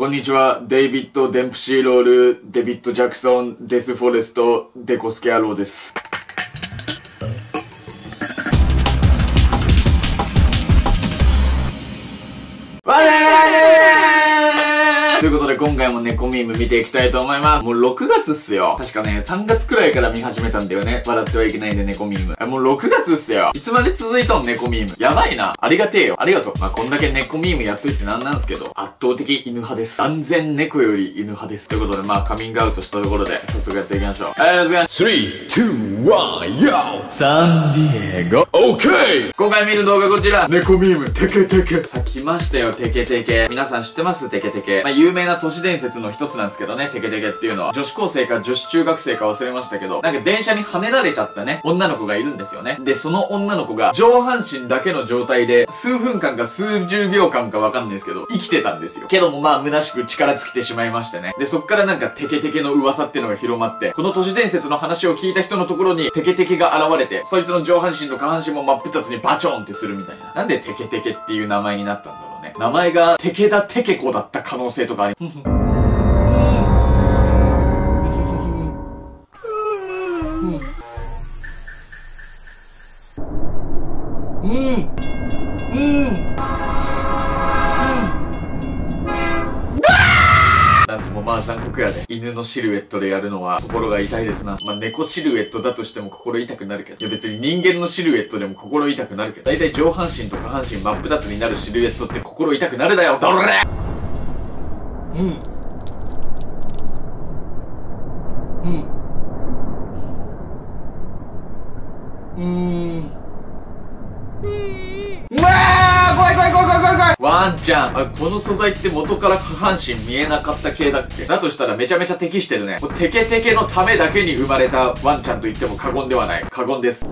こんにちは、デイビッド・デンプシーロール、デビッド・ジャクソン、デス・フォレスト、デコスケ野郎です。今回も猫ミーム見ていきたいと思います。もう6月っすよ。確かね、3月くらいから見始めたんだよね。笑ってはいけないんで猫ミーム。もう6月っすよ。いつまで続いとん猫ミーム。やばいな。ありがてえよ。ありがとう。まあ、こんだけ猫ミームやっといてなんなんすけど、圧倒的犬派です。断然猫より犬派です。ということで、まあ、カミングアウトしたところで、早速やっていきましょう。はい、 Let's go !3、2、1、YO! サンディエゴ OK! 今回見る動画こちら。猫ミーム、テケテケ。さあ、来ましたよ、テケテケ。皆さん知ってます？テケテケ。まあ、有名な都市伝説の一つなんですけどね、テケテケっていうのは。女子高生か女子中学生か忘れましたけど、なんか電車に跳ねられちゃったね、女の子がいるんですよね。で、その女の子が上半身だけの状態で、数分間か数十秒間かわかんないですけど、生きてたんですよ。けどもまあ、虚しく力尽きてしまいましてね。で、そっからなんかテケテケの噂っていうのが広まって、この都市伝説の話を聞いた人のところにテケテケが現れて、そいつの上半身と下半身も真っ二つにバチョンってするみたいな。なんでテケテケっていう名前になったんだろう名前がテケダテケコだった可能性とかあり、うん。うんなんともまあ残酷やで。犬のシルエットでやるのは心が痛いですな。まあ猫シルエットだとしても心痛くなるけど。いや別に人間のシルエットでも心痛くなるけど。だいたい上半身と下半身真っ二つになるシルエットって心痛くなるだよ、どれ。うん。うん。うわー怖い怖い怖い怖い怖い怖いワンちゃん。あ、この素材って元から下半身見えなかった系だっけ？だとしたらめちゃめちゃ適してるね。もうテケテケのためだけに生まれたワンちゃんと言っても過言ではない。過言です。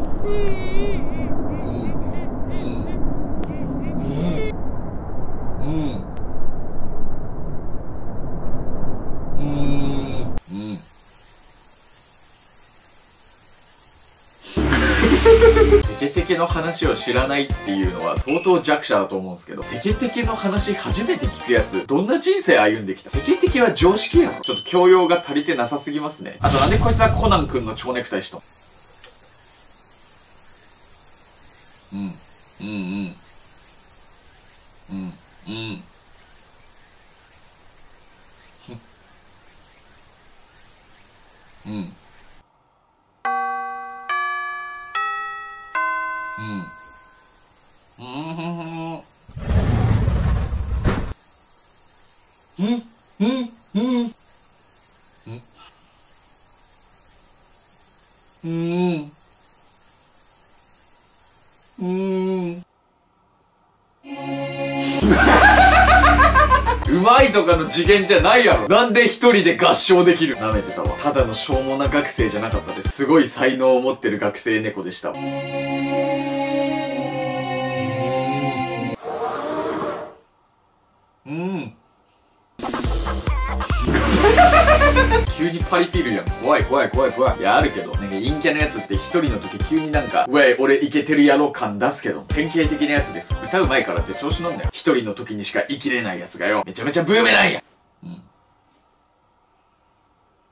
テケテケの話を知らないっていうのは相当弱者だと思うんですけど、テケテケの話初めて聞くやつ、どんな人生歩んできた？テケテケは常識やろちょっと教養が足りてなさすぎますね。あとなんでこいつはコナン君の蝶ネクタイしと。うんうん。うん。うん。うん。うまいとかの次元じゃないやろ。なんで一人で合唱できる？なめてたわ。ただのしょうもな学生じゃなかったです。すごい才能を持ってる学生猫でした。急にパリピるやん。怖い怖い怖い怖い。いや、あるけど、なんか陰キャのやつって一人の時急になんか、うわい、俺イケてるやろ感出すけど、典型的なやつです。歌うまいからって調子乗んなよ。一人の時にしか生きれないやつがよ。めちゃめちゃブーメランや。うん。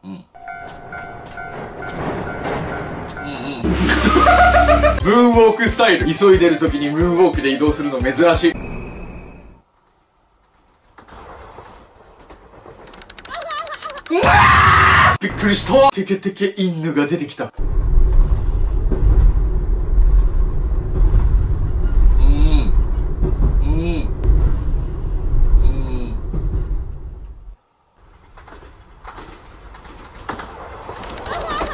うん。うんうん。ムーンウォークスタイル。急いでる時にムーンウォークで移動するの珍しい。うわびっくりした。テケテケ犬が出てきたうんうん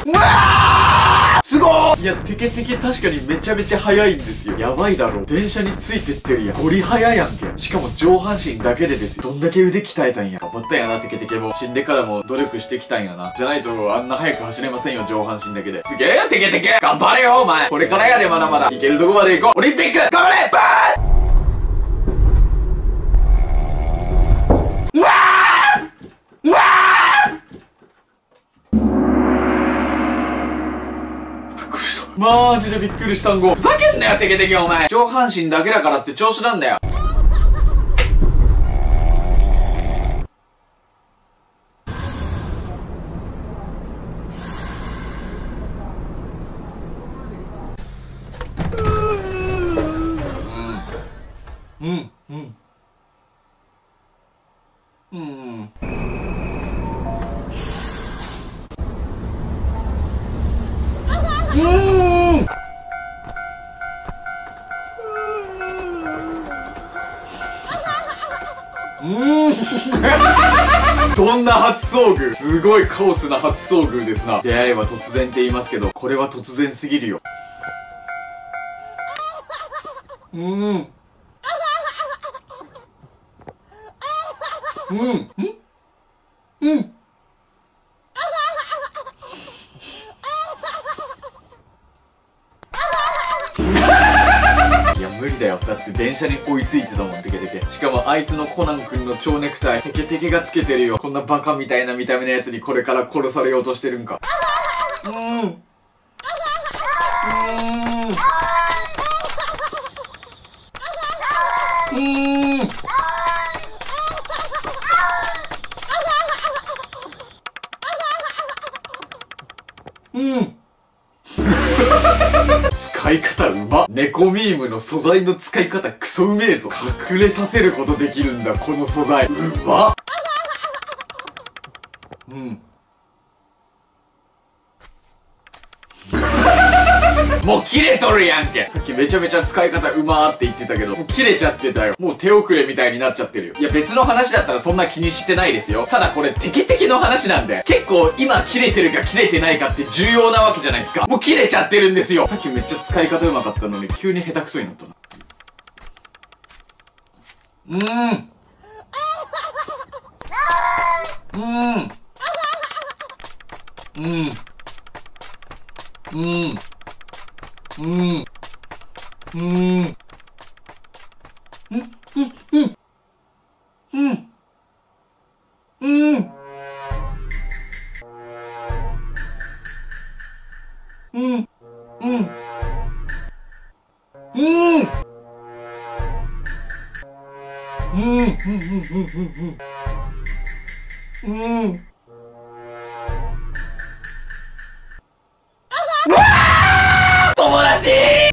うわいや、テケテケ確かにめちゃめちゃ速いんですよ。やばいだろ。電車についてってるやん。ゴリ速やんけ。しかも上半身だけでですよ。どんだけ腕鍛えたんや。頑張ったんやな、テケテケも。死んでからも努力してきたんやな。じゃないと、あんな速く走れませんよ、上半身だけで。すげえよ、テケテケ頑張れよ、お前これからやで、まだまだ。いけるとこまで行こう。オリンピック頑張れバーンマジでびっくりしたんご。ふざけんなよ、テケテケお前。上半身だけだからって調子なんだよ。うん。うんうん。どんな初遭遇？すごいカオスな初遭遇ですな。出会いは突然って言いますけどこれは突然すぎるよ。うん。うん。うん。うん。無理だよ。だって電車に追いついてたもんテケテケしかもあいつのコナン君の蝶ネクタイテケテケがつけてるよ。こんなバカみたいな見た目のやつにこれから殺されようとしてるんか。うん。うん。うーん。使い方うま猫ミームの素材の使い方クソうめえぞ。隠れさせることできるんだこの素材。うまうん。もう切れとるやんけさっきめちゃめちゃ使い方うまーって言ってたけど、もう切れちゃってたよ。もう手遅れみたいになっちゃってるよ。いや別の話だったらそんな気にしてないですよ。ただこれテケテケの話なんで、結構今切れてるか切れてないかって重要なわけじゃないですか。もう切れちゃってるんですよ。さっきめっちゃ使い方うまかったのに急に下手くそになったな。うーん。うーん。うん。うん。Mm.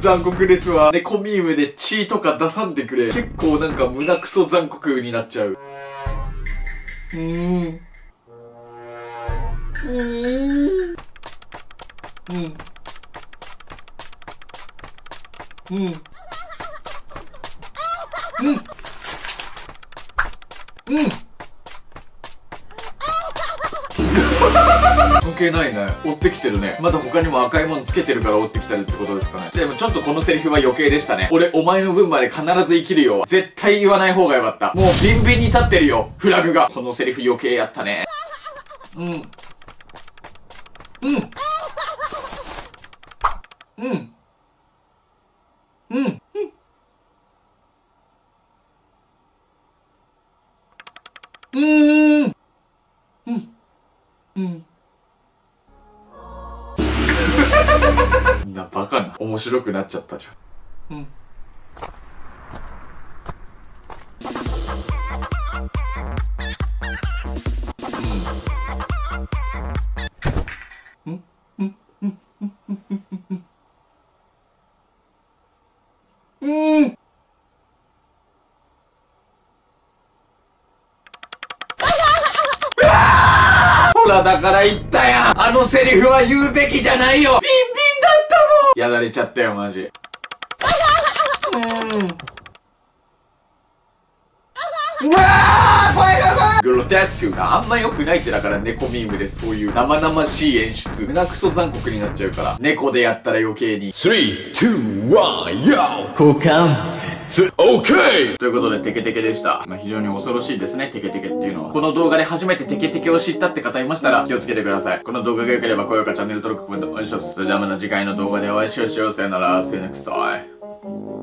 残酷ですわ。猫ミームで血とか出さんでくれ。結構なんか胸クソ残酷になっちゃう。うーん。うん。うん。うん。うん。うん。関係ないね。追ってきてるね。まだ他にも赤いものつけてるから追ってきてるってことですかね。でもちょっとこのセリフは余計でしたね。俺お前の分まで必ず生きるよ。絶対言わない方がよかった。もうビンビンに立ってるよ。フラグが。このセリフ余計やったね。うんうんうん。うん。うん。うん。うん。面白くなっちゃったじゃん。うん。だから言ったやあのセリフは言うべきじゃないよピンピンやられちゃったよマジ。うわー声がグロテスクがあんま良くないってだから猫ミームでそういう生々しい演出。胸クソ残酷になっちゃうから。猫でやったら余計に。3、2、1、YO! 股関節 OK! ということでテケテケでした、まあ、非常に恐ろしいですね。テケテケっていうのは。この動画で初めてテケテケを知ったって方いましたら気をつけてください。この動画が良ければ高評価チャンネル登録コメントお願いします。それではまた次回の動画でお会いしましょう。さよなら。See you next time.